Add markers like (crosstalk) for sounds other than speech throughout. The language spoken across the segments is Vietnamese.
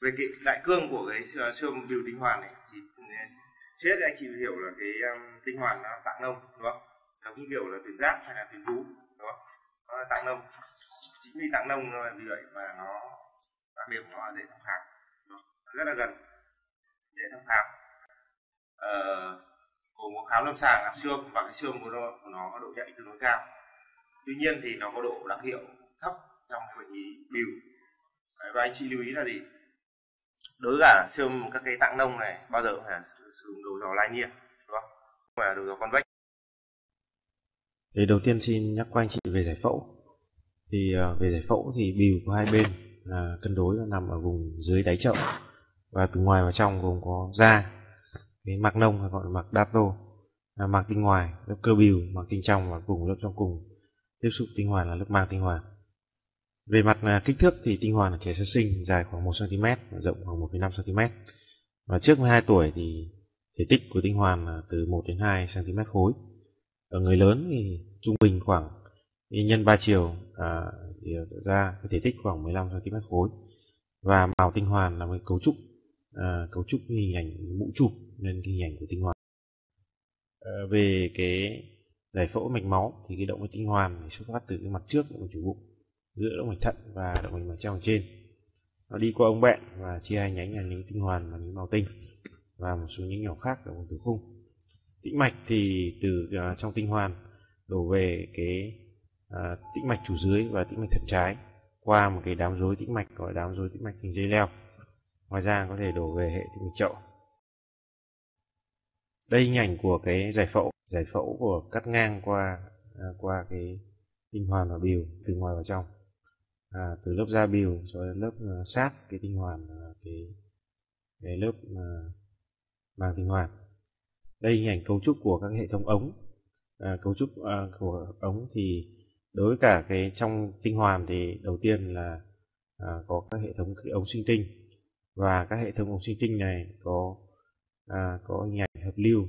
về cái đại cương của cái siêu âm biểu tinh hoàn này thì ừ, chết anh chị hiểu là cái um, tinh hoàn nó tạng nông đúng không? Nó cũng hiểu là tuyến giáp hay là tuyến vú đúng không? Nó là tạng nông. Chính vì tạng nông vì vậy mà nó đặc điểm nó dễ thăm khám rất là gần dễ thăm khám ờ, của một khám lâm sàng khám xương và cái xương của nó, của nó có độ nhạy tương đối cao. Tuy nhiên thì nó có độ đặc hiệu thấp trong cái bệnh lý bìu và anh chị lưu ý là gì? Đối với cả siêu các cái tạng nông này, bao giờ cũng phải sử dụng đầu dò lai nhiên, đúng không? Không phải là đầu dò convex thì đầu tiên xin nhắc qua anh chị về giải phẫu. Thì à, về giải phẫu thì bìu của hai bên là cân đối là nằm ở vùng dưới đáy chậu và từ ngoài vào trong gồm có da, cái mạc nông hay gọi là mạc dato là mạc tinh ngoài lớp cơ bìu, mạc tinh trong và cùng lớp trong cùng. Tiếp xúc tinh hoàn là lớp màng tinh hoàn về mặt à, kích thước thì tinh hoàn ở trẻ sơ sinh dài khoảng 1 cm và rộng khoảng 1,5 cm và trước 12 tuổi thì thể tích của tinh hoàn là từ 1 đến 2 cm khối. Ở người lớn thì trung bình khoảng nhân 3 chiều à, thì ra cái thể tích khoảng 15 cm khối. Và màu tinh hoàn là một cấu trúc à, cấu trúc hình ảnh mũ chụp nên hình ảnh của tinh hoàn. À, về cái giải phẫu mạch máu thì cái động mạch tinh hoàn thì xuất phát từ cái mặt trước của chủ bụng giữa động mạch thận và động mạch màng trong trên. Nó đi qua ống bẹn và chia hai nhánh là nhánh tinh hoàn và nhánh màu tinh và một số nhánh nhỏ khác ở vùng tử cung tĩnh mạch thì từ uh, trong tinh hoàn đổ về cái uh, tĩnh mạch chủ dưới và tĩnh mạch thận trái qua một cái đám rối tĩnh mạch gọi đám rối tĩnh mạch hình dây leo. Ngoài ra có thể đổ về hệ tĩnh mạch chậu. Đây hình ảnh của cái giải phẫu giải phẫu của cắt ngang qua uh, qua cái tinh hoàn và biểu từ ngoài vào trong à, từ lớp da biểu cho đến lớp uh, sát cái tinh hoàn uh, cái cái lớp uh, màng tinh hoàn. Đây hình ảnh cấu trúc của các hệ thống ống. À, cấu trúc à, của ống thì đối với cả cái trong tinh hoàn thì đầu tiên là à, có các hệ thống ống sinh tinh. Và các hệ thống ống sinh tinh này có à, có hình ảnh hợp lưu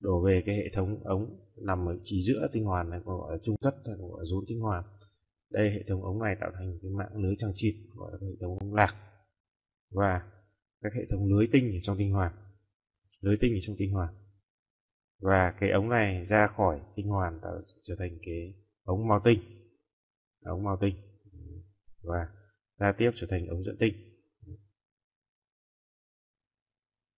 đổ về cái hệ thống ống nằm ở chỉ giữa tinh hoàn này gọi là trung thất hay gọi là rốn tinh hoàn đây, hệ thống ống này tạo thành cái mạng lưới trang trịt, gọi là hệ thống ống lạc. Và các hệ thống lưới tinh ở trong tinh hoàn, lưới tinh ở trong tinh hoàn. Và cái ống này ra khỏi tinh hoàn tạo, trở thành cái ống mao tinh. Ống mao tinh. Và ra tiếp trở thành ống dẫn tinh.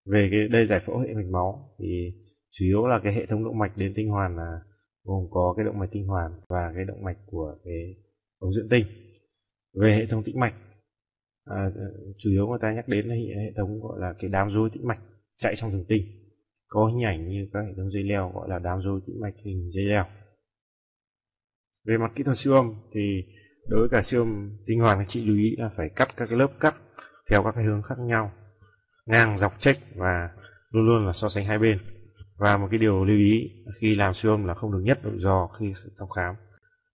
Về cái, đây giải phẫu hệ mạch máu, thì chủ yếu là cái hệ thống động mạch đến tinh hoàn là gồm có cái động mạch tinh hoàn và cái động mạch của cái ống dẫn tinh về hệ thống tĩnh mạch. À, chủ yếu người ta nhắc đến là hệ thống gọi là cái đám rối tĩnh mạch chạy trong thần tinh. Có hình ảnh như các hệ thống dây leo gọi là đám rối tĩnh mạch hình dây leo. Về mặt kỹ thuật siêu âm thì đối với cả siêu âm tinh hoàn các chị lưu ý là phải cắt các cái lớp cắt theo các cái hướng khác nhau. Ngang dọc chếch và luôn luôn là so sánh hai bên. Và một cái điều lưu ý khi làm siêu âm là không được nhất nội giò khi thăm khám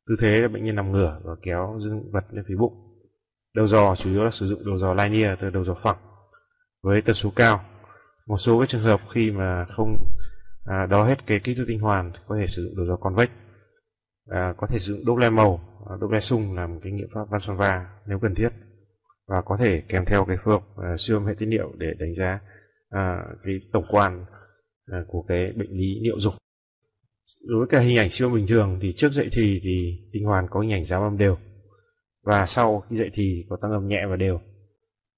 tư thế là bệnh nhân nằm ngửa và kéo dương vật lên phía bụng. Đầu giò chủ yếu là sử dụng đầu giò linear từ đầu giò phẳng với tần số cao. Một số các trường hợp khi mà không à, đo hết cái kích thước tinh hoàn có thể sử dụng đầu giò convex. À, có thể sử dụng Doppler màu à, Doppler sung làm cái nghiệm pháp Vansova nếu cần thiết và có thể kèm theo cái phương à, siêu âm hệ tín niệu để đánh giá à, cái tổng quan à, của cái bệnh lý niệu dục đối với cả hình ảnh siêu bình thường thì trước dậy thì thì tinh hoàn có hình ảnh giáo âm đều. Và sau khi dậy thì có tăng âm nhẹ và đều.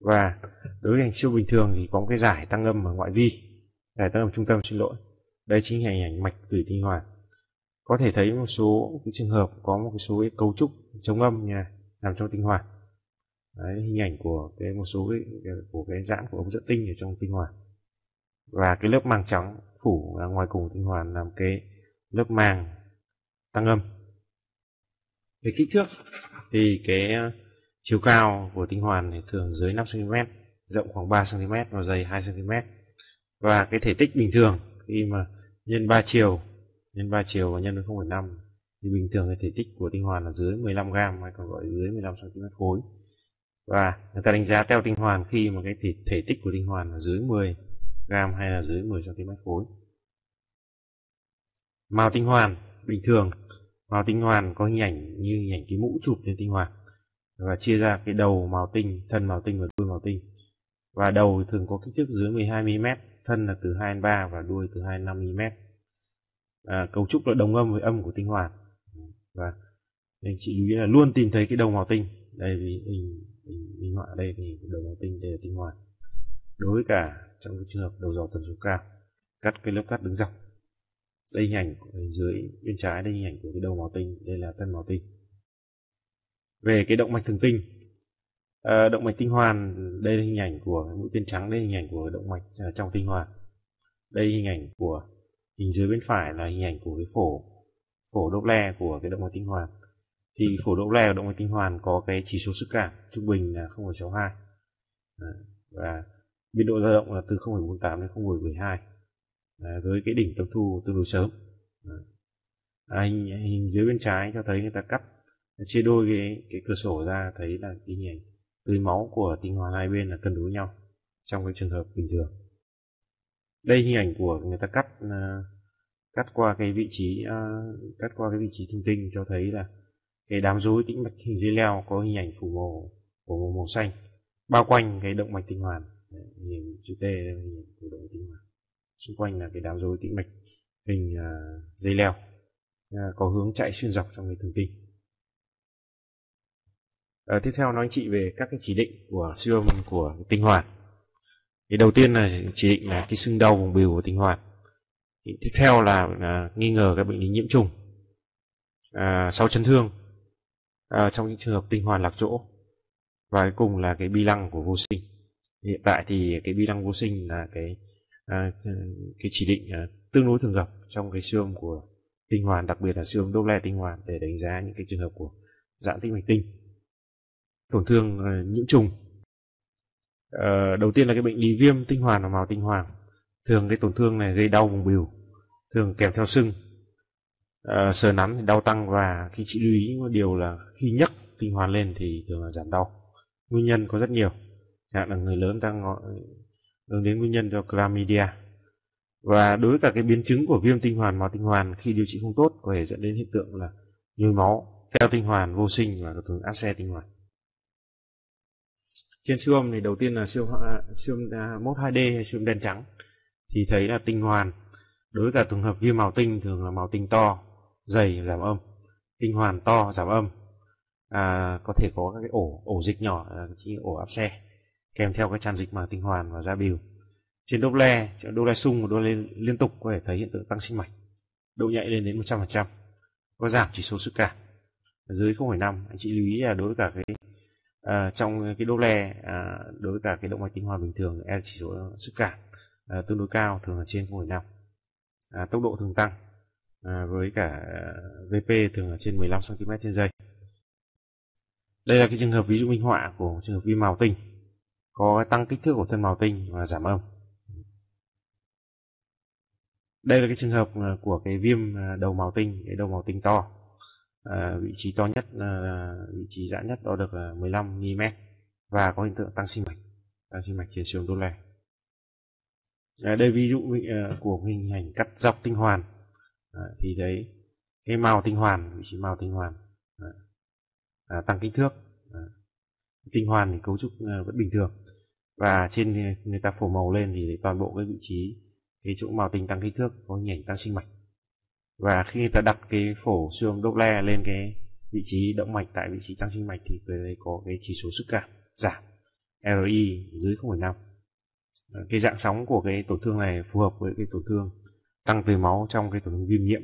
Và đối với hình ảnh siêu bình thường thì có một cái giải tăng âm ở ngoại vi giải tăng âm trung tâm xin lỗi. Đây chính là hình ảnh mạch gửi tinh hoàn. Có thể thấy một số cái trường hợp có một số cái cấu trúc chống âm nha nằm trong tinh hoàn. Đấy, hình ảnh của cái một số cái, của cái giãn của ống dẫn tinh ở trong tinh hoàn. Và cái lớp màng trắng phủ ngoài cùng tinh hoàn làm cái lớp màng. Tăng âm. Về kích thước thì cái ờ, chiều cao của tinh hoàn thì thường dưới 5 cm rộng khoảng 3 cm và dày 2 cm và cái thể tích bình thường khi mà nhân 3 chiều nhân 3 chiều và nhân với 0,5 thì bình thường cái thể tích của tinh hoàn là dưới 15 g hay còn gọi dưới 15 cm khối. Và người ta đánh giá theo tinh hoàn khi mà cái thể, thể tích của tinh hoàn là dưới 10 gram hay là dưới 10 cm khối màu tinh hoàn bình thường. Màu tinh hoàn có hình ảnh như hình ảnh cái mũ chụp lên tinh hoàn và chia ra cái đầu màu tinh thân màu tinh và đuôi màu tinh. Và đầu thường có kích thước dưới 12 mm thân là từ 2 đến 3 và đuôi từ 2 đến 5 mm à, cấu trúc là đồng âm với âm của tinh hoàn. Và anh chị lưu ý là luôn tìm thấy cái đầu màu tinh. Đây vì hình mình, minh họa đây thì đầu màu tinh đây là tinh hoàn. Đối với cả trong cái trường hợp đầu dò tần số cao cắt cái lớp cắt đứng dọc đây hình ảnh dưới bên trái đây hình ảnh của cái đầu màu tinh đây là thân màu tinh. Về cái động mạch thường tinh à, ờ, động mạch tinh hoàn đây là hình ảnh của mũi tên trắng đây là hình ảnh của động mạch à, trong tinh hoàn. Đây hình ảnh của hình dưới bên phải là hình ảnh của cái phổ phổ Doppler của cái động mạch tinh hoàn. Thì phổ Doppler của động mạch tinh hoàn có cái chỉ số sức cảm trung bình là 0,62 và biên độ dao động là từ 0,48 đến 0,72 à, với cái đỉnh tâm thu tương đối sớm. À, hình, hình dưới bên trái cho thấy người ta cắt chia đôi cái, cái cửa sổ ra thấy là cái hình ảnh tưới máu của tinh hoàn hai bên là cân đối nhau trong cái trường hợp bình thường. Đây hình ảnh của người ta cắt à, cắt qua cái vị trí à, cắt qua cái vị trí thông tinh cho thấy là cái đám rối tĩnh mạch hình dưới leo có hình ảnh phủ màu của màu, màu xanh bao quanh cái động mạch tinh hoàn. Hình chữ T hình ảnh của động mạch tinh hoàn xung quanh là cái đám rối tĩnh mạch hình à, dây leo à, có hướng chạy xuyên dọc trong cái thần kinh. À, tiếp theo nói anh chị về các cái chỉ định của siêu âm của tinh hoàn. Thì đầu tiên là chỉ định là cái sưng đau vùng bìu của tinh hoàn. Thì tiếp theo là, là nghi ngờ các bệnh lý nhiễm trùng à, sau chấn thương à, trong những trường hợp tinh hoàn lạc chỗ. Và cuối cùng là cái bi lăng của vô sinh. Hiện tại thì cái bi lăng vô sinh là cái à, cái chỉ định à, tương đối thường gặp trong cái siêu âm của tinh hoàn đặc biệt là siêu âm Doppler tinh hoàn để đánh giá những cái trường hợp của giãn tĩnh mạch tinh. Tổn thương à, nhiễm trùng. À, đầu tiên là cái bệnh lý viêm tinh hoàn và màu tinh hoàn. Thường cái tổn thương này gây đau vùng bìu thường kèm theo sưng. À, sờ nắn thì đau tăng và khi chị lưu ý một điều là khi nhấc tinh hoàn lên thì thường là giảm đau. Nguyên nhân có rất nhiều. Chẳng hạn là người lớn đang hướng đến nguyên nhân do chlamydia. Và đối với cả cái biến chứng của viêm tinh hoàn máu tinh hoàn khi điều trị không tốt có thể dẫn đến hiện tượng là nhồi máu teo tinh hoàn vô sinh và thường áp xe tinh hoàn. Trên siêu âm thì đầu tiên là siêu siêu âm mốt 2D hay siêu âm đen trắng thì thấy là tinh hoàn. Đối với cả trường hợp viêm màu tinh thường là màu tinh to dày giảm âm tinh hoàn to giảm âm. À, có thể có các cái ổ ổ dịch nhỏ à, chỉ ổ áp xe kèm theo cái tràn dịch màng tinh hoàn và da bìu. Trên Doppler Doppler sung và Doppler liên tục có thể thấy hiện tượng tăng sinh mạch. Độ nhạy lên đến 100% có giảm chỉ số sức cảm. Dưới 0,5 anh chị lưu ý là đối với cả cái à, trong cái Doppler à, đối với cả cái động mạch tinh hoàn bình thường e chỉ số sức cảm à, tương đối cao thường là trên 0,5 à, tốc độ thường tăng à, với cả à, VP thường là trên 15 cm trên giây. Đây là cái trường hợp ví dụ minh họa của trường hợp viêm màu tinh có tăng kích thước của thân màu tinh và giảm âm. Đây là cái trường hợp à, của cái viêm à, đầu màu tinh cái đầu màu tinh to. À, vị trí to nhất à, vị trí giãn nhất đo được là 15 mm và có hiện tượng tăng sinh mạch tăng sinh mạch trên xương đô lè à, đây ví dụ à, của hình ảnh cắt dọc tinh hoàn. À, thì thấy cái màu tinh hoàn vị trí màu tinh hoàn à, à, tăng kích thước. À, tinh hoàn thì cấu trúc à, vẫn bình thường và trên người ta phủ màu lên thì toàn bộ cái vị trí cái chỗ màu tinh tăng kích thước có hình ảnh tăng sinh mạch. Và khi người ta đặt cái phổ xương Doppler lên cái vị trí động mạch tại vị trí tăng sinh mạch thì cái đấy có cái chỉ số sức cảm giảm RI dưới 0,5 cái dạng sóng của cái tổn thương này phù hợp với cái tổn thương tăng từ máu trong cái tổn thương viêm nhiễm.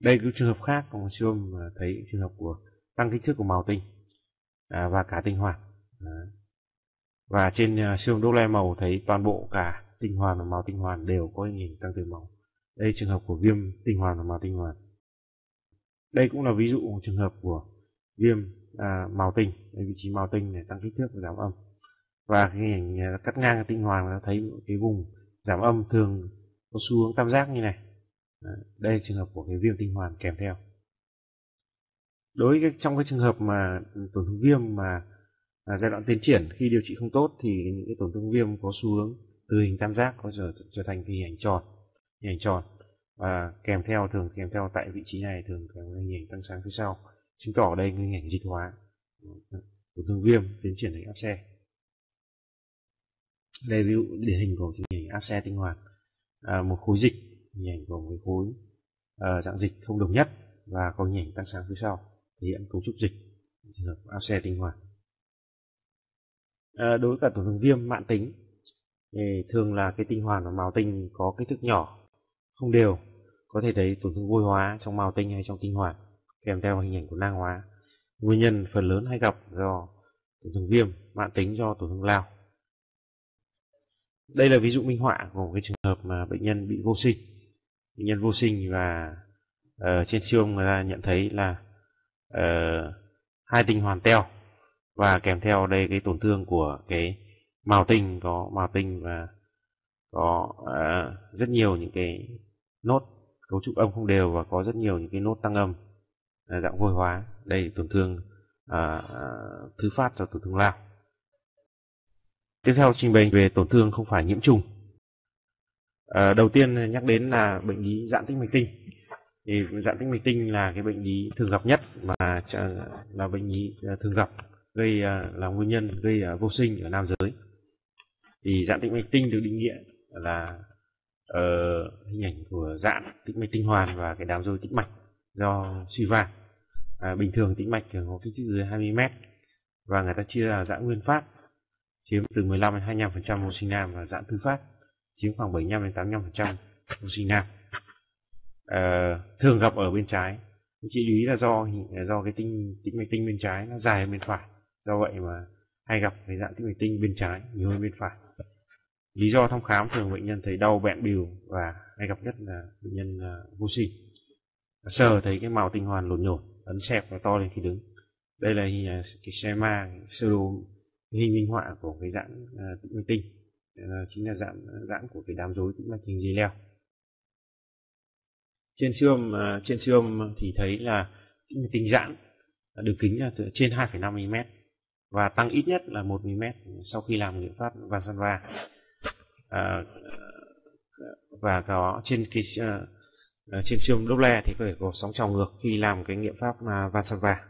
Đây cái trường hợp khác của siêu âm thấy trường hợp của tăng kích thước của màu tinh à, và cả tinh hoàn. À và trên à, siêu âm Doppler màu thấy toàn bộ cả tinh hoàn và màu tinh hoàn đều có hình ảnh tăng từ máu đây trường hợp của viêm tinh hoàn và màu tinh hoàn. Đây cũng là ví dụ trường hợp của viêm à, màu tinh. Đây vị trí màu tinh này tăng kích thước và giảm âm. Và cái hình ảnh à, cắt ngang tinh hoàn nó thấy cái vùng giảm âm thường có xu hướng tam giác như này. Đây là trường hợp của cái viêm tinh hoàn kèm theo. Đối với trong cái trường hợp mà tổn thương viêm mà à, giai đoạn tiến triển khi điều trị không tốt thì những cái tổn thương viêm có xu hướng từ hình tam giác có trở, trở thành hình ảnh tròn hình ảnh tròn. Và kèm theo thường kèm theo tại vị trí này thường kèm theo hình ảnh tăng sáng phía sau chứng tỏ đây là hình ảnh dịch hóa. Tổn thương viêm tiến triển thành áp xe. Đây ví dụ điển hình của hình ảnh áp xe tinh hoàn. À, một khối dịch hình ảnh của một khối à, dạng dịch không đồng nhất và có hình ảnh tăng sáng phía sau thể hiện cấu trúc dịch trường hợp áp xe tinh hoàn à, đối với cả tổn thương viêm mãn tính thì thường là cái tinh hoàn và màu tinh có kích thước nhỏ không đều. Có thể thấy tổn thương vôi hóa trong màu tinh hay trong tinh hoàn kèm theo hình ảnh của nang hóa. Nguyên nhân phần lớn hay gặp do tổn thương viêm mãn tính do tổn thương lao. Đây là ví dụ minh họa của một cái trường hợp mà bệnh nhân bị vô sinh. Bệnh nhân vô sinh và uh, trên siêu âm người ta nhận thấy là uh, hai tinh hoàn teo và kèm theo đây cái tổn thương của cái màu tinh có màu tinh và có uh, rất nhiều những cái nốt cấu trúc âm không đều và có rất nhiều những cái nốt tăng âm uh, dạng vôi hóa. Đây tổn thương uh, uh, thứ phát do tổn thương lao. Tiếp theo trình bày về tổn thương không phải nhiễm trùng. À, đầu tiên nhắc đến là bệnh lý giãn tĩnh mạch tinh. Thì giãn tĩnh mạch tinh là cái bệnh lý thường gặp nhất mà là bệnh lý thường gặp gây à, là nguyên nhân gây à, vô sinh ở nam giới. Thì giãn tĩnh mạch tinh được định nghĩa là uh, hình ảnh của giãn tĩnh mạch tinh hoàn và cái đám rối tĩnh mạch do suy van à, bình thường tĩnh mạch có kích thước dưới 20 mét và người ta chia là giãn nguyên phát chiếm từ 15 đến 25% vô sinh nam và giãn thứ phát chiếm khoảng 75 đến 85% vô sinh nam. À, thường gặp ở bên trái. Chị lưu ý là do do cái tinh tĩnh mạch tinh bên trái nó dài hơn bên phải do vậy mà hay gặp cái dạng tĩnh mạch tinh bên trái nhiều hơn bên phải. Lý do thăm khám thường bệnh nhân thấy đau bẹn bìu và hay gặp nhất là bệnh nhân uh, vô sinh. Sờ thấy cái màu tinh hoàn lộn nhổn ấn xẹp và to lên khi đứng. Đây là hình, à, cái schema sơ đồ hình minh họa của cái dạng uh, tĩnh mạch tinh. Uh, chính là dạng dạng của cái đám rối tĩnh mạch hình dây leo. Trên siêu âm uh, trên siêu âm thì thấy là tĩnh mạch tinh giãn đường kính là trên 2,5 mm và tăng ít nhất là 1 mm sau khi làm liệu pháp Vasanva à, ờ, và có trên cái uh, trên siêu âm Doppler thì có thể có sóng trào ngược khi làm cái nghiệm pháp à, uh, Vasanva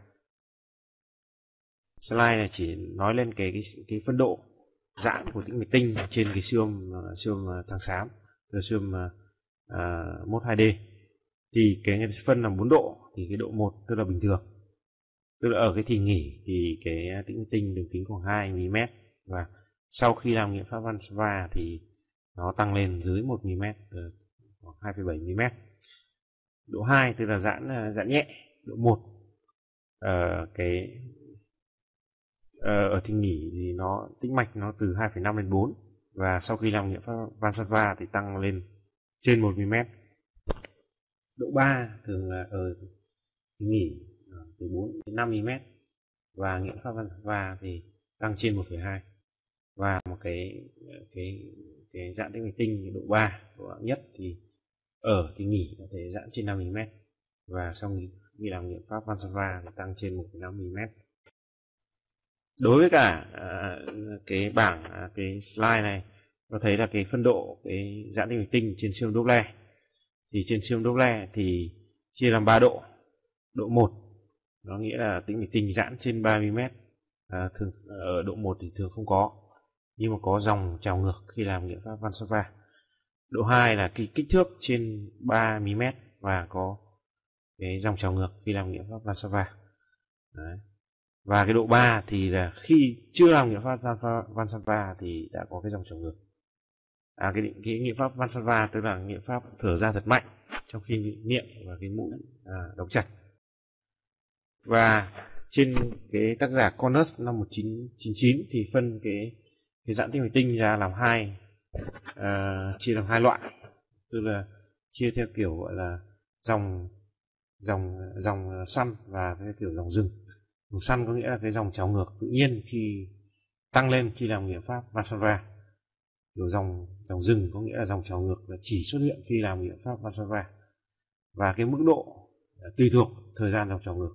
slide này chỉ nói lên cái cái, cái phân độ giãn của tĩnh mạch tinh trên cái siêu âm uh, siêu âm uh, tháng xám rồi siêu âm uh, mốt 2D thì cái phân là 4 độ thì cái độ 1 tức là bình thường tức là ở cái kỳ nghỉ thì cái tĩnh tinh đường kính khoảng 2 mm và sau khi làm nghiệm pháp văn va thì nó tăng lên dưới 1 mm ờ, khoảng 2,7 mm độ 2 tức là giãn ờ, giãn nhẹ. Độ 1 uh, ờ, cái uh, ở thì nghỉ thì nó tĩnh mạch nó từ 2,5 đến 4 và sau khi làm nghiệm pháp Vansava thì tăng lên trên 1 mm độ 3 thường là ở nghỉ từ 4 đến 5 mm và nghiệm pháp văn và thì tăng trên 1,2 và một cái cái cái dạng tĩnh mạch tinh độ 3 độ nặng nhất thì ở thì nghỉ có thể giãn trên 5 mm và sau khi làm nghiệm pháp Vansava thì tăng trên 1,5 mm đối với cả à, cái bảng à, cái slide này có thấy là cái phân độ cái giãn tĩnh mạch tinh trên siêu Doppler thì trên siêu Doppler thì chia làm 3 độ. Độ 1 nó nghĩa là tĩnh mạch tinh giãn trên 3 mm à, thường ờ, ở độ 1 thì thường không có nhưng mà có dòng trào ngược khi làm nghiệm pháp Vansava. Độ 2 là cái kích thước trên 3 mm và có cái dòng trào ngược khi làm nghiệm pháp Van Đấy. Và cái độ 3 thì là khi chưa làm nghiệm pháp Vansava thì đã có cái dòng trào ngược. À cái cái nghiệm pháp Vansava tức là nghiệm pháp thở ra thật mạnh trong khi niệm và cái mũi à, đóng chặt và trên cái tác giả Connors năm 1999 thì phân cái cái dạng tinh hành tinh ra làm hai uh, chia làm hai loại tức là chia theo kiểu gọi là dòng dòng dòng săn và cái kiểu dòng rừng dòng săn có nghĩa là cái dòng trào ngược tự nhiên khi tăng lên khi làm nghiệm pháp Vasava. Kiểu dòng dòng rừng có nghĩa là dòng trào ngược là chỉ xuất hiện khi làm nghiệm pháp Vasava. Và cái mức độ tùy thuộc thời gian dòng trào ngược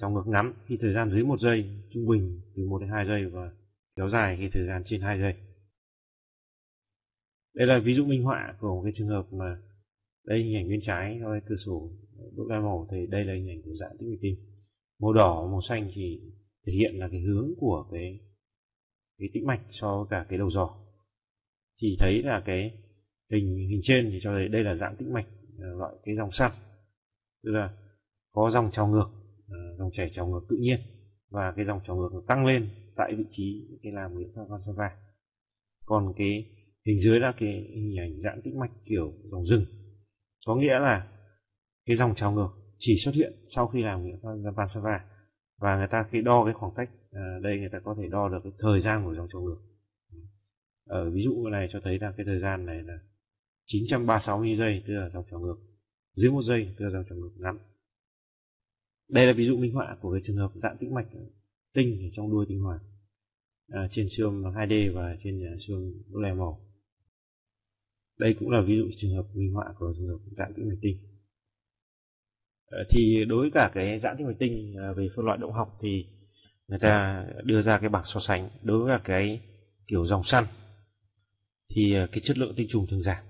trong ngược ngắn khi thời gian dưới một giây, trung bình từ 1 đến 2 giây và kéo dài khi thời gian trên 2 giây. Đây là ví dụ minh họa của một cái trường hợp mà đây hình ảnh bên trái thôi cửa sổ đốt gai màu thì đây là hình ảnh của dạng tĩnh mạch tinh màu đỏ màu xanh chỉ thể hiện là cái hướng của cái cái tĩnh mạch so với cả cái đầu giò. Thì thấy là cái hình hình trên thì cho thấy đây là dạng tĩnh mạch à, loại cái dòng săn tức là có dòng trào ngược dòng chảy trào ngược tự nhiên và cái dòng trào ngược nó tăng lên tại vị trí cái làm nguyện Vansava còn cái hình dưới là cái hình ảnh giãn tĩnh mạch kiểu dòng rừng. Có nghĩa là cái dòng trào ngược chỉ xuất hiện sau khi làm nguyện Vansava và người ta khi đo cái khoảng cách à, đây người ta có thể đo được cái thời gian của dòng trào ngược. Ở ví dụ này cho thấy là cái thời gian này là 936 giây tức là dòng trào ngược. Dưới một giây tức là dòng trào ngược ngắn đây là ví dụ minh họa của cái trường hợp dạng tĩnh mạch tinh trong đuôi tinh hoàn à, trên xương 2D và trên à, xương đốt lè màu. Đây cũng là ví dụ trường hợp minh họa của trường hợp dạng tĩnh mạch tinh. À, thì đối với cả cái dạng tĩnh mạch tinh à, về phân loại động học thì người ta đưa ra cái bảng so sánh. Đối với cả cái kiểu dòng săn thì à, cái chất lượng tinh trùng thường giảm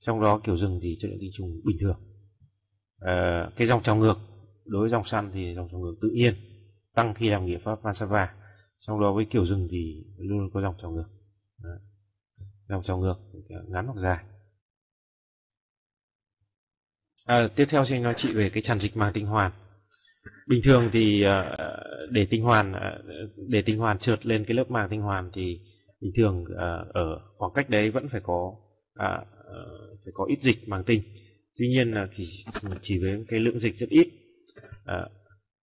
trong đó kiểu rừng thì chất lượng tinh trùng bình thường. À, cái dòng trào ngược đối với dòng săn thì dòng trào ngược tự nhiên tăng khi làm nghĩa pháp Vansava trong đó với kiểu rừng thì luôn có dòng trào ngược. Đấy. dòng trào ngược ngắn hoặc dài. À, tiếp theo xin nói chị về cái tràn dịch màng tinh hoàn. Bình thường thì ờ, để tinh hoàn ờ, để tinh hoàn trượt lên cái lớp màng tinh hoàn thì bình thường ờ, ở khoảng cách đấy vẫn phải có à, phải có ít dịch màng tinh. Tuy nhiên là chỉ, chỉ với cái lượng dịch rất ít. Ờ,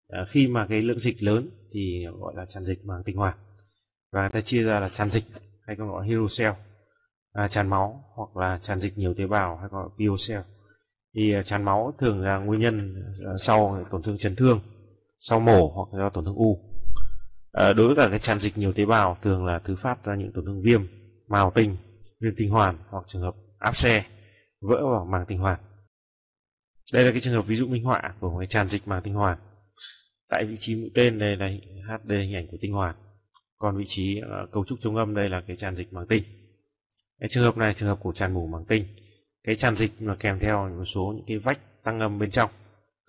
ờ, khi mà cái lượng dịch lớn thì gọi là tràn dịch màng tinh hoàn và người ta chia ra là tràn dịch hay còn gọi hero cell à, tràn máu hoặc là tràn dịch nhiều tế bào hay gọi bio cell. Thì à, tràn máu thường là nguyên nhân ờ, sau tổn thương chấn thương sau mổ hoặc do tổn thương u. À, đối với cả cái tràn dịch nhiều tế bào thường là thứ phát ra những tổn thương viêm mào tinh viêm tinh hoàn hoặc trường hợp áp xe vỡ vào màng tinh hoàn đây là cái trường hợp ví dụ minh họa của cái tràn dịch màng tinh hoàn. Tại vị trí mũi tên đây là HD hình ảnh của tinh hoàn. Còn vị trí uh, cấu trúc chống âm đây là cái tràn dịch màng tinh. Cái trường hợp này trường hợp của tràn mủ màng tinh. Cái tràn dịch mà kèm theo một số những cái vách tăng âm bên trong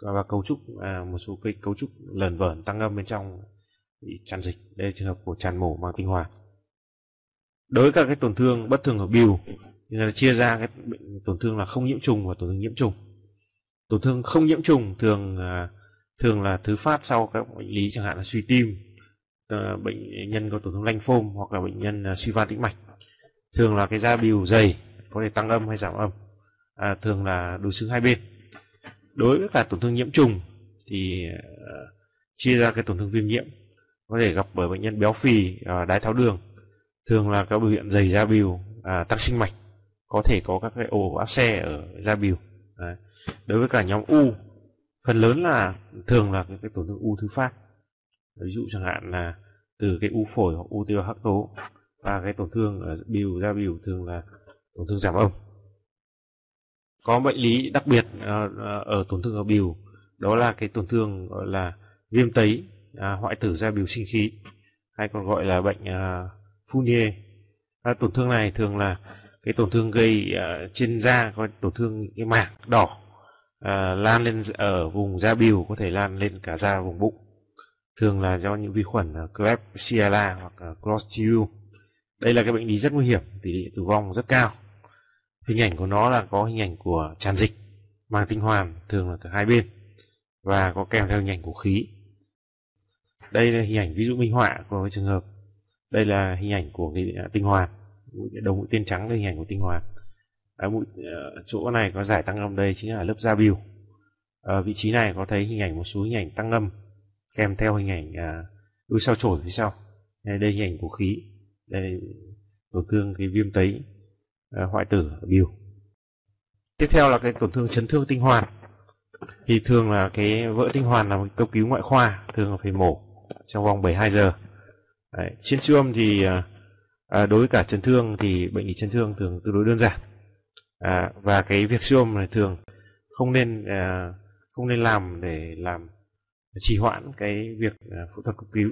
và cấu trúc à, một số cái cấu trúc lởn vởn tăng âm bên trong bị tràn dịch. Đây là trường hợp của tràn mổ mang tinh hoàn. Đối với các cái tổn thương bất thường ở bìu thì người ta chia ra cái tổn thương là không nhiễm trùng và tổn thương nhiễm trùng tổn thương không nhiễm trùng thường à, thường là thứ phát sau các bệnh lý chẳng hạn là suy tim ờ, bệnh nhân có tổn thương lanh phôm hoặc là bệnh nhân à, suy van tĩnh mạch. Thường là cái da bìu dày có thể tăng âm hay giảm âm à, thường là đối xứng hai bên. Đối với cả tổn thương nhiễm trùng thì uh, chia ra cái tổn thương viêm nhiễm có thể gặp bởi bệnh nhân béo phì uh, đái tháo đường. Thường là các biểu hiện dày da bìu uh, tăng sinh mạch có thể có các cái ổ áp xe ở da bìu Đấy. đối với cả nhóm u phần lớn là thường là cái, cái tổn thương u thứ phát. Ví dụ chẳng hạn là từ cái u phổi hoặc u tiêu hắc tố và cái tổn thương ở biểu da biểu thường là tổn thương giảm âm. Có bệnh lý đặc biệt ờ, ờ, ở tổn thương ở biểu đó là cái tổn thương gọi là viêm tấy à, hoại tử da biểu sinh khí hay còn gọi là bệnh à, Fournier à, tổn thương này thường là cái tổn thương gây uh, trên da có tổn thương cái mảng đỏ uh, lan lên ở vùng da bìu có thể lan lên cả da vùng bụng. Thường là do những vi khuẩn uh, Klebsiella hoặc uh, Clostridium. Đây là cái bệnh lý rất nguy hiểm tỷ lệ tử vong rất cao. Hình ảnh của nó là có hình ảnh của tràn dịch màng tinh hoàn thường là cả hai bên và có kèm theo hình ảnh của khí. Đây là hình ảnh ví dụ minh họa của cái trường hợp. Đây là hình ảnh của cái tinh hoàn đầu mũi tên trắng đây hình ảnh của tinh hoàn. Ở mũi uh, chỗ này có giải tăng âm đây chính là lớp da biểu. ở ờ, vị trí này có thấy hình ảnh một số hình ảnh tăng âm kèm theo hình ảnh à, đuôi sao chổi phía sau. Đây, đây hình ảnh của khí. Đây tổn thương cái viêm tấy uh, hoại tử biểu tiếp theo là cái tổn thương chấn thương tinh hoàn. Thì thường là cái vỡ tinh hoàn là một cấp cứu ngoại khoa thường là phải mổ trong vòng 72 giờ. Đấy. trên siêu âm thì à, À, đối với cả chấn thương thì bệnh lý chấn thương thường tương đối đơn giản. À, và cái việc siêu âm này thường không nên à, không nên làm để làm trì hoãn cái việc à, phẫu thuật cấp cứu.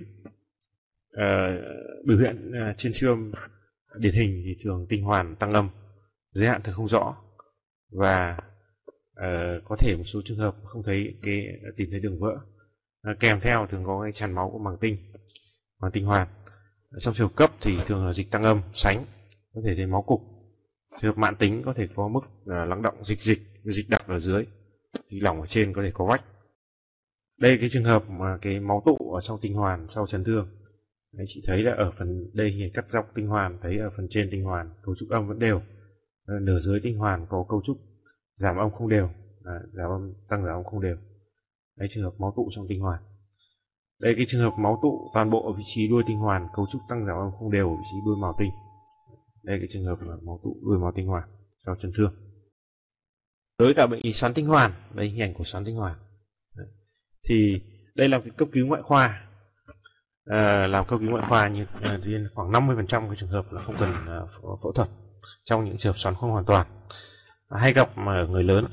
À, biểu hiện à, trên siêu âm điển hình thì thường tinh hoàn tăng âm giới hạn thường không rõ. Và à, có thể một số trường hợp không thấy cái à, tìm thấy đường vỡ. À, kèm theo thường có cái tràn máu của màng tinh màng tinh hoàn trong trường cấp thì thường là dịch tăng âm sánh có thể thấy máu cục. Trường hợp mãn tính có thể có mức à, lắng động dịch dịch dịch đặc ở dưới. Dịch lỏng ở trên có thể có vách. Đây cái trường hợp mà cái máu tụ ở trong tinh hoàn sau chấn thương. Đấy, chị thấy là ở phần đây hình cắt dọc tinh hoàn thấy ở phần trên tinh hoàn cấu trúc âm vẫn đều. Ờ, nửa dưới tinh hoàn có cấu trúc giảm âm không đều. À, giảm âm tăng giảm âm không đều. Đây trường hợp máu tụ trong tinh hoàn đây cái trường hợp máu tụ toàn bộ ở vị trí đuôi tinh hoàn cấu trúc tăng giảm âm không đều ở vị trí đuôi màu tinh. Đây cái trường hợp là máu tụ đuôi màu tinh hoàn sau chấn thương. Đối với cả bệnh lý xoắn tinh hoàn đây hình ảnh của xoắn tinh hoàn. Đấy. thì đây là cái cấp cứu ngoại khoa. À, làm cấp cứu ngoại khoa như à, khoảng 50% cái trường hợp là không cần à, phẫu thuật trong những trường hợp xoắn không hoàn toàn hay gặp ở người lớn.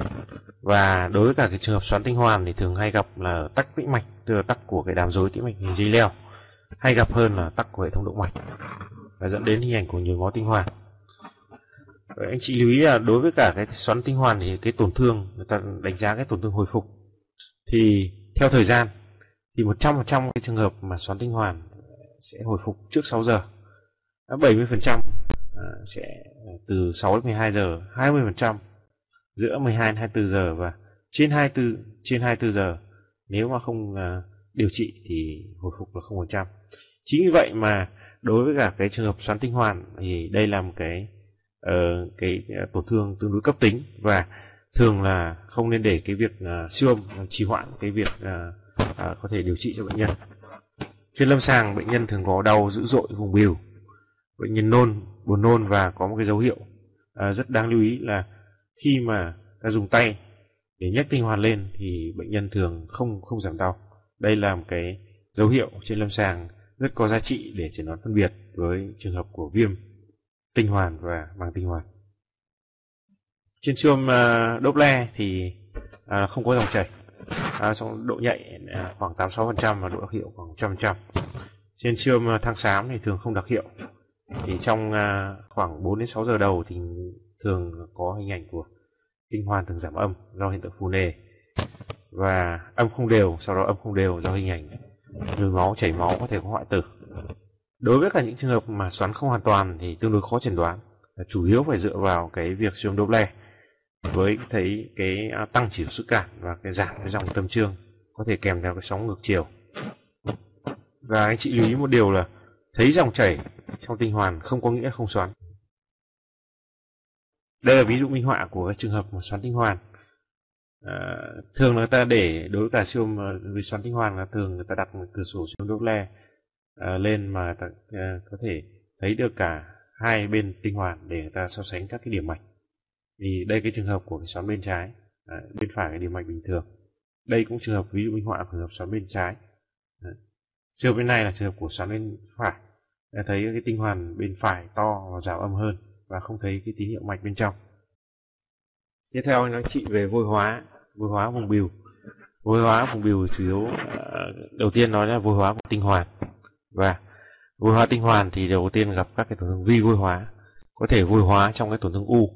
Và đối với cả cái trường hợp xoắn tinh hoàn thì thường hay gặp là tắc tĩnh mạch, tức là tắc của cái đàm rối tĩnh mạch hình dây leo. Hay gặp hơn là tắc của hệ thống động mạch và dẫn đến hình ảnh của nhồi máu tinh hoàn. Vậy anh chị lưu ý là đối với cả cái xoắn tinh hoàn thì cái tổn thương, người ta đánh giá cái tổn thương hồi phục thì theo thời gian thì 100% cái trường hợp mà xoắn tinh hoàn sẽ hồi phục trước 6 giờ. 70% Ờ, sẽ ờ, từ 6 đến 12 giờ 20% giữa 12 đến 24 giờ và trên 24 trên 24 giờ. Nếu mà không ờ, điều trị thì hồi phục là 0% chính vì vậy mà đối với cả cái trường hợp xoắn tinh hoàn thì đây là một cái uh, cái tổn thương tương đối cấp tính và thường là không nên để cái việc uh, siêu âm trì hoãn cái việc uh, uh, có thể điều trị cho bệnh nhân. Trên lâm sàng bệnh nhân thường có đau dữ dội vùng bìu bệnh nhân nôn buồn nôn và có một cái dấu hiệu à, rất đáng lưu ý là khi mà ta dùng tay để nhấc tinh hoàn lên thì bệnh nhân thường không không giảm đau đây là một cái dấu hiệu trên lâm sàng rất có giá trị để chẩn đoán phân biệt với trường hợp của viêm tinh hoàn và màng tinh hoàn. Trên siêu âm à, uh, Doppler thì à, không có dòng chảy, à, trong độ nhạy à, khoảng 86% và độ đặc hiệu khoảng 100%. Trên siêu âm à, thang xám thì thường không đặc hiệu. Thì trong à, khoảng 4 đến 6 giờ đầu thì thường có hình ảnh của tinh hoàn thường giảm âm do hiện tượng phù nề. Và âm không đều, sau đó âm không đều do hình ảnh nhồi máu chảy máu có thể có hoại tử. Đối với cả những trường hợp mà xoắn không hoàn toàn thì tương đối khó chẩn đoán. Chủ yếu phải dựa vào cái việc siêu âm Doppler với thấy cái à, tăng chỉ số sức cản và cái giảm cái dòng tâm trương có thể kèm theo cái sóng ngược chiều. Và anh chị lưu ý một điều là thấy dòng chảy trong tinh hoàn không có nghĩa không xoắn. Đây là ví dụ minh họa của trường hợp một xoắn tinh hoàn. À, thường người ta để đối với cả siêu âm ờ, xoắn tinh hoàn là thường người ta đặt một cửa sổ siêu Doppler à, lên mà ta à, có thể thấy được cả hai bên tinh hoàn để người ta so sánh các cái điểm mạch. Thì đây cái trường hợp của cái xoắn bên trái à, bên phải cái điểm mạch bình thường. Đây cũng trường hợp ví dụ minh họa của trường hợp xoắn bên trái à. trường hợp bên này là trường hợp của xoắn bên phải thấy cái tinh hoàn bên phải to và giảm âm hơn và không thấy cái tín hiệu mạch bên trong. Tiếp theo anh nói chị về vôi hóa vôi hóa vùng biểu vôi hóa vùng biểu chủ yếu ờ, đầu tiên nói là vôi hóa vùng tinh hoàn. Và vôi hóa tinh hoàn thì đầu tiên gặp các cái tổn thương vi vôi hóa, có thể vôi hóa trong cái tổn thương u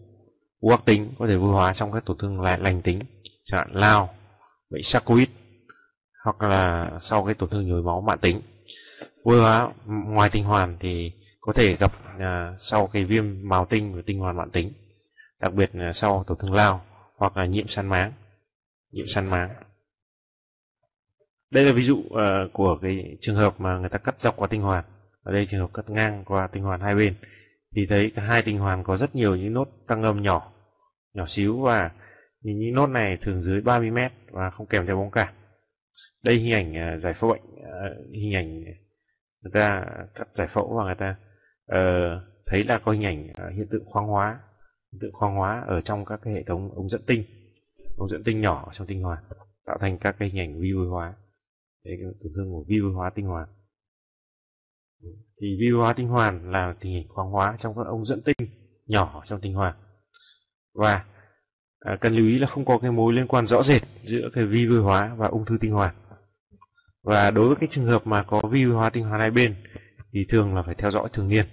u ác tính, có thể vôi hóa trong các tổn thương lại lành tính, chẳng hạn lao, bệnh sarcoid hoặc là sau cái tổn thương nhồi máu mạng tính vôi hóa ngoài tinh hoàn thì có thể gặp à, sau cái viêm màu tinh và tinh hoàn mãn tính đặc biệt là sau tổn thương lao hoặc là nhiễm săn máng nhiễm săn máng. Đây là ví dụ uh, của cái trường hợp mà người ta cắt dọc qua tinh hoàn. Ở đây trường hợp cắt ngang qua tinh hoàn hai bên thì thấy cả hai tinh hoàn có rất nhiều những nốt tăng âm nhỏ nhỏ xíu và những, những nốt này thường dưới 30 mét và không kèm theo bóng cả đây hình ảnh uh, giải phẫu bệnh uh, hình ảnh người ta cắt giải phẫu và người ta. Uh, thấy là có hình ảnh uh, hiện tượng khoáng hóa hiện tượng khoáng hóa ở trong các cái hệ thống ống dẫn tinh ống dẫn tinh nhỏ trong tinh hoàn tạo thành các cái hình ảnh vi vôi hóa. Đấy tổn thương của vi vôi hóa tinh hoàn thì vi vôi hóa tinh hoàn là tình hình khoáng hóa trong các ống dẫn tinh nhỏ trong tinh hoàn và à, cần lưu ý là không có cái mối liên quan rõ rệt giữa cái vi vôi hóa và ung thư tinh hoàn và đối với cái trường hợp mà có vi hóa tinh hoàn hai bên thì thường là phải theo dõi thường niên.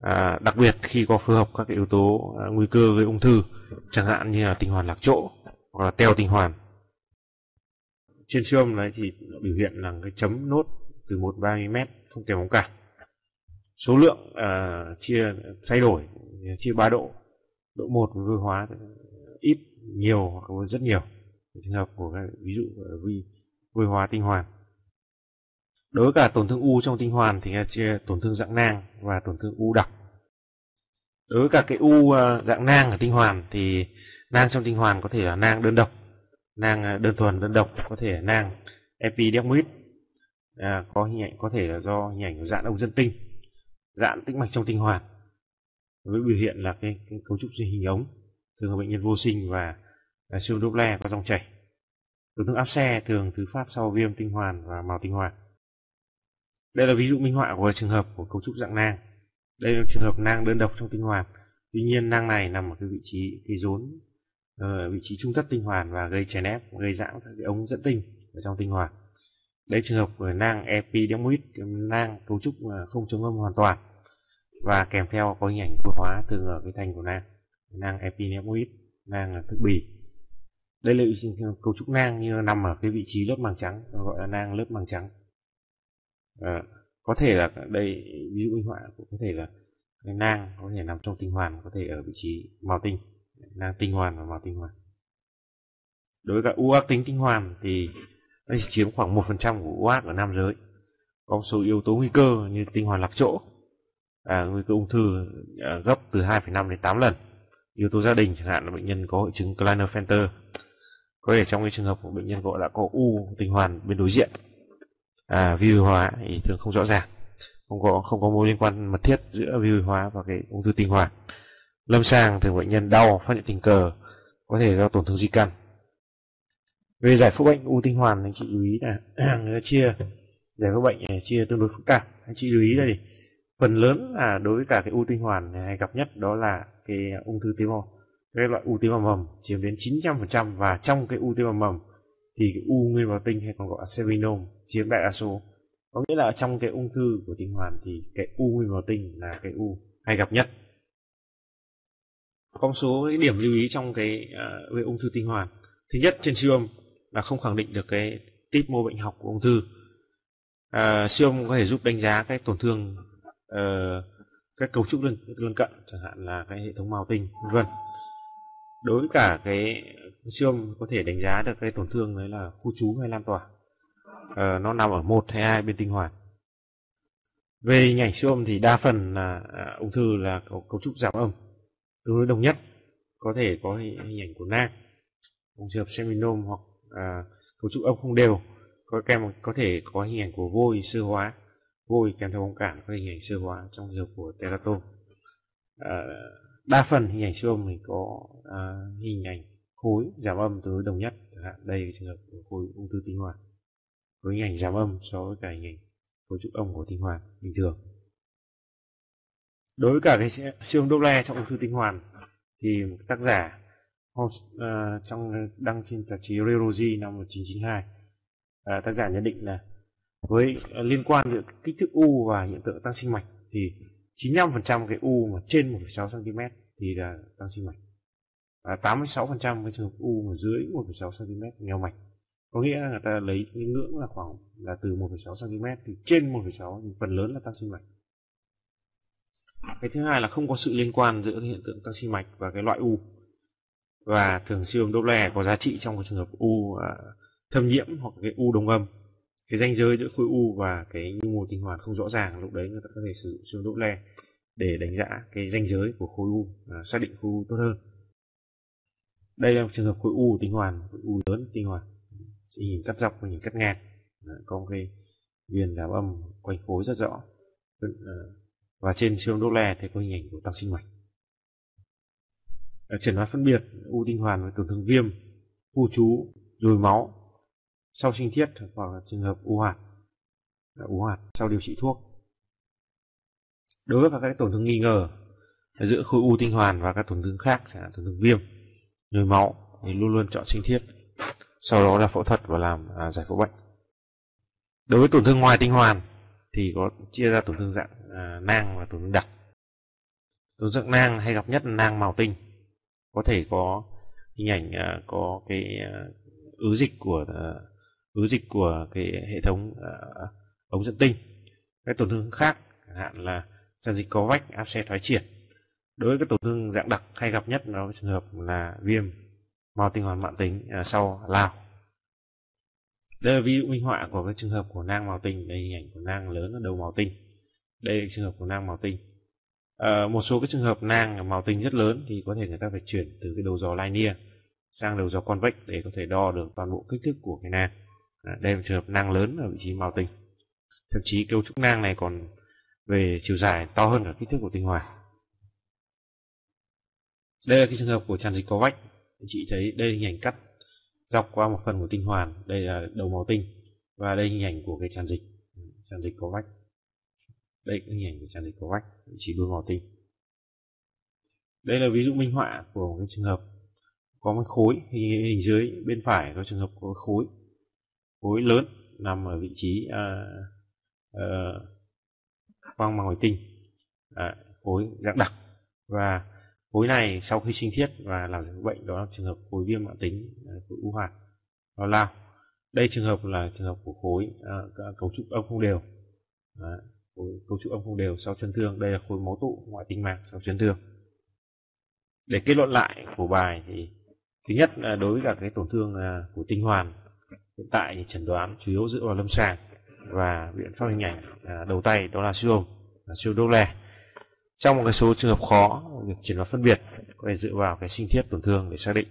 À, đặc biệt khi có phù hợp các cái yếu tố à, nguy cơ gây ung thư chẳng hạn như là tinh hoàn lạc chỗ hoặc là teo tinh hoàn. Trên siêu âm đấy thì biểu hiện là cái chấm nốt từ một ba mm không kèm bóng cản. Số lượng à, chia thay đổi chia ba độ độ một với vôi hóa ít nhiều hoặc rất nhiều. Trường hợp của ví dụ à, vi vôi hóa tinh hoàn. Đối với cả tổn thương u trong tinh hoàn thì chia tổn thương dạng nang và tổn thương u đặc. Đối với cả cái u ờ, dạng nang ở tinh hoàn thì nang trong tinh hoàn có thể là nang đơn độc nang ờ, đơn thuần đơn độc có thể là nang epidermis à, có hình ảnh có thể là do hình ảnh của dạng ống dân tinh dạng tĩnh mạch trong tinh hoàn với biểu hiện là cái, cái cấu trúc hình ống thường là bệnh nhân vô sinh và là siêu Doppler có dòng chảy tổn thương áp xe thường thứ phát sau viêm tinh hoàn và màu tinh hoàn. Đây là ví dụ minh họa của trường hợp của cấu trúc dạng nang. Đây là trường hợp nang đơn độc trong tinh hoàn. Tuy nhiên, nang này nằm ở cái vị trí cái rốn ở vị trí trung thất tinh hoàn và gây chèn ép, gây giãn các cái ống dẫn tinh ở trong tinh hoàn. Đây trường hợp của nang epidermoid nang cấu trúc không chống âm hoàn toàn và kèm theo có hình ảnh vô hóa thường ở cái thành của nang. Nang epidermoid nang thực bì đây là ờ, cấu trúc nang như nằm ở cái vị trí lớp màng trắng gọi là nang lớp màng trắng. À, có thể là đây ví dụ minh họa cũng có thể là cái nang có thể nằm trong tinh hoàn có thể ở vị trí màu tinh. Nang tinh hoàn và màu tinh hoàn. Đối với cả u ác tính tinh hoàn thì nó chỉ chiếm khoảng 1% của u ác ở nam giới. Có một số yếu tố nguy cơ như tinh hoàn lạc chỗ à, nguy cơ ung thư à, gấp từ 2,5 đến 8 lần. Yếu tố gia đình chẳng hạn là bệnh nhân có hội chứng Klinefelter có thể trong cái trường hợp của bệnh nhân gọi là có u tinh hoàn bên đối diện. À, vi hóa thì thường không rõ ràng. Không có không có mối liên quan mật thiết giữa vi hóa và cái ung thư tinh hoàn. Lâm sàng thường bệnh nhân đau phát hiện tình cờ có thể do tổn thương di căn. Về giải phẫu bệnh u tinh hoàn anh chị lưu ý là (clears throat) người ta chia giải phẫu bệnh à, chia tương đối phức tạp. Anh chị lưu ý đây. Phần lớn là đối với cả cái u tinh hoàn hay gặp nhất đó là cái ung thư tế bào cái loại u tế bào mầm chiếm đến 900% và trong cái u tế bào mầm thì cái u nguyên bào tinh hay còn gọi là seminom chiếm đại đa số. Có nghĩa là trong cái ung thư của tinh hoàn thì cái u nguyên bào tinh là cái u hay gặp nhất. Có một số cái điểm lưu ý trong cái uh, về ung thư tinh hoàn. Thứ nhất trên siêu âm là không khẳng định được cái tip mô bệnh học của ung thư. Uh, siêu âm có thể giúp đánh giá cái tổn thương uh, các cấu trúc lân, lân cận chẳng hạn là cái hệ thống màu tinh vân vân đối với cả cái siêu âm có thể đánh giá được cái tổn thương đấy là khu trú hay lan tỏa. Uh, nó nằm ở một hay hai bên tinh hoàn. Về hình ảnh siêu âm thì đa phần là à, ung thư là cấu, cấu trúc giảm âm tương đối đồng nhất có thể có hình, hình ảnh của nang ung hợp seminom hoặc à, cấu trúc âm không đều. Có kèm có thể có hình ảnh của vôi sơ hóa vôi kèm theo bóng cản có hình ảnh sơ hóa trong trường hợp của teratom à, ờ, đa phần hình ảnh siêu âm thì có à, hình ảnh khối giảm âm tới đồng nhất đây là trường hợp của khối ung thư tinh hoàn. Với hình ảnh giảm âm so với cả hình ảnh cấu trúc âm của tinh hoàn bình thường. Đối với cả cái siêu âm Doppler trong ung thư tinh hoàn thì tác giả uh, trong đăng trên tạp chí Radiology năm 1992 uh, à, tác giả nhận định là với uh, liên quan giữa kích thước u và hiện tượng tăng sinh mạch thì 95% cái u mà trên 1,6 cm thì là tăng sinh mạch. Và 86% cái trường hợp u mà dưới 1,6 cm nghèo mạch. Có nghĩa là người ta lấy cái ngưỡng là khoảng là từ 1,6 cm thì trên 1,6 thì phần lớn là tăng sinh mạch. Cái thứ hai là không có sự liên quan giữa cái hiện tượng tăng sinh mạch và cái loại u. Và thường siêu âm Doppler có giá trị trong cái trường hợp u à, thâm nhiễm hoặc cái u đồng âm cái ranh giới giữa khối u và cái nhu mô tinh hoàn không rõ ràng lúc đấy người ta có thể sử dụng siêu Doppler để đánh giá cái ranh giới của khối u à, xác định khối u tốt hơn. Đây là một trường hợp khối u tinh hoàn khối u lớn tinh hoàn. Chỉ nhìn cắt dọc và nhìn cắt ngang. À, có một cái viền giảm âm quanh khối rất rõ. Ờ, và trên siêu đốt Doppler thì có hình ảnh của tăng sinh mạch. Chẩn đoán phân biệt u tinh hoàn với tổn thương viêm u trú nhồi máu sau sinh thiết hoặc là trường hợp u hạt u hạt sau điều trị thuốc. Đối với các cái tổn thương nghi ngờ giữa khối u tinh hoàn và các tổn thương khác chẳng hạn tổn thương viêm nhồi máu thì luôn luôn chọn sinh thiết sau đó là phẫu thuật và làm à, giải phẫu bệnh. Đối với tổn thương ngoài tinh hoàn thì có chia ra tổn thương dạng à, nang và tổn thương đặc. Tổn thương nang hay gặp nhất là nang màu tinh có thể có hình ảnh à, có cái à, ứ dịch của à, ứ dịch của cái hệ thống ờ, uh, ống dẫn tinh. Các tổn thương khác chẳng hạn là tràn dịch có vách áp xe thoái triển. Đối với các tổn thương dạng đặc hay gặp nhất đó là trường hợp là viêm mao tinh hoàn mãn tính uh, sau lao đây là ví dụ minh họa của cái trường hợp của nang màu tinh. Đây hình ảnh của nang lớn ở đầu màu tinh. Đây là trường hợp của nang màu tinh. À, một số cái trường hợp nang màu tinh rất lớn thì có thể người ta phải chuyển từ cái đầu giò linear sang đầu giò convex để có thể đo được toàn bộ kích thước của cái nang đây là trường hợp nang lớn ở vị trí màu tinh. Thậm chí cấu trúc nang này còn về chiều dài to hơn cả kích thước của tinh hoàn đây là cái trường hợp của tràn dịch có vách. Chị thấy đây là hình ảnh cắt dọc qua một phần của tinh hoàn. Đây là đầu màu tinh và đây hình ảnh của cái tràn dịch tràn dịch có vách. Đây là hình ảnh của tràn dịch có vách vị trí đuôi màu tinh. Đây là ví dụ minh họa của một cái trường hợp có một khối. Hình, hình dưới bên phải có trường hợp có khối khối lớn nằm ở vị trí uh, uh, quang ngoài tinh. À, khối dạng đặc. Và khối này sau khi sinh thiết và làm bệnh đó là trường hợp khối viêm mạng tính à, khối u hạt nó lao. Đây trường hợp là trường hợp của khối à, cấu trúc âm không đều. À, khối cấu trúc âm không đều sau chấn thương. Đây là khối máu tụ ngoại tinh mạc sau chấn thương. Để kết luận lại của bài thì thứ nhất là đối với cả cái tổn thương à, của tinh hoàn hiện tại thì chẩn đoán chủ yếu dựa vào lâm sàng và biện pháp hình ảnh à, đầu tay đó là siêu âm là siêu đô lè. Trong một cái số trường hợp khó việc chẩn đoán phân biệt có thể dựa vào cái sinh thiết tổn thương để xác định.